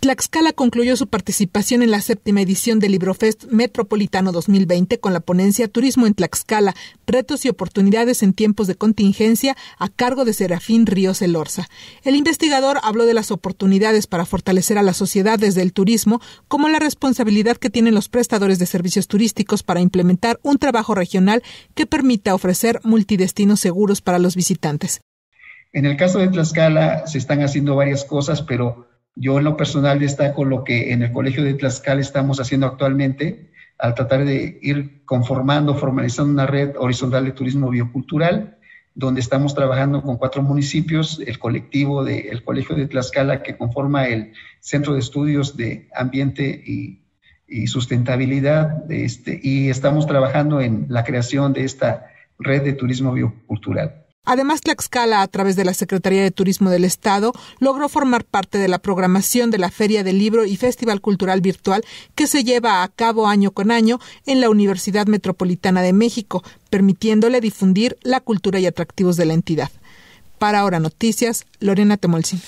Tlaxcala concluyó su participación en la séptima edición del Librofest Metropolitano 2020 con la ponencia Turismo en Tlaxcala, retos y oportunidades en tiempos de contingencia a cargo de Serafín Ríos Elorza. El investigador habló de las oportunidades para fortalecer a la sociedad desde el turismo, como la responsabilidad que tienen los prestadores de servicios turísticos para implementar un trabajo regional que permita ofrecer multidestinos seguros para los visitantes. En el caso de Tlaxcala se están haciendo varias cosas, pero yo en lo personal destaco lo que en el Colegio de Tlaxcala estamos haciendo actualmente al tratar de ir conformando, formalizando una red horizontal de turismo biocultural, donde estamos trabajando con cuatro municipios, el colectivo del Colegio de Tlaxcala que conforma el Centro de Estudios de Ambiente y, Sustentabilidad, este, y estamos trabajando en la creación de esta red de turismo biocultural. Además, Tlaxcala, a través de la Secretaría de Turismo del Estado, logró formar parte de la programación de la Feria del Libro y Festival Cultural Virtual que se lleva a cabo año con año en la Universidad Metropolitana de México, permitiéndole difundir la cultura y atractivos de la entidad. Para ahora noticias, Lorena Temolsin.